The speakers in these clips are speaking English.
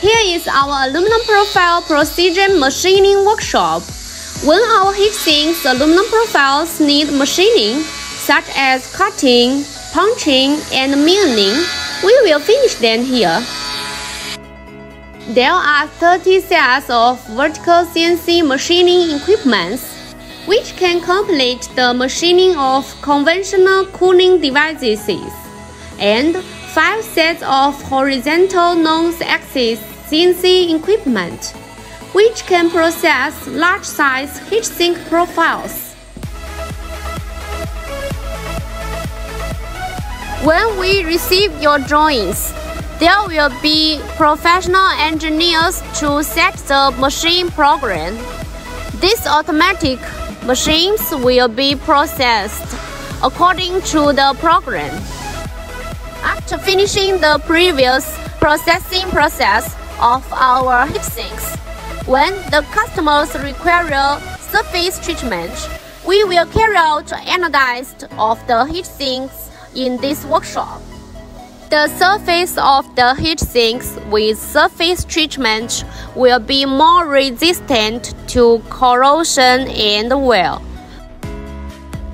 Here is our aluminum profile precision machining workshop. When our heat sinks aluminum profiles need machining, such as cutting, punching, and milling, we will finish them here. There are 30 sets of vertical CNC machining equipments, which can complete the machining of conventional cooling devices, and 5 sets of horizontal non-axis CNC equipment, which can process large-size heatsink profiles. When we receive your drawings, there will be professional engineers to set the machine program. These automatic machines will be processed according to the program. After finishing the previous processing process of our heat sinks, when the customers require surface treatment, we will carry out anodized of the heat sinks in this workshop. The surface of the heat sinks with surface treatment will be more resistant to corrosion and wear.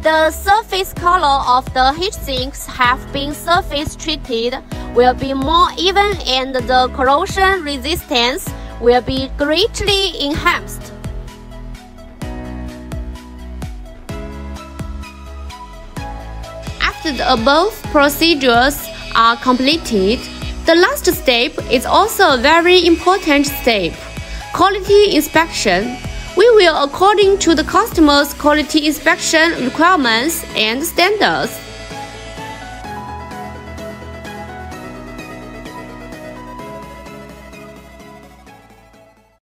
The surface color of the heat sinks have been surface treated will be more even and the corrosion resistance will be greatly enhanced. After the above procedures are completed, the last step is also a very important step quality inspection. We will according to the customer's quality inspection requirements and standards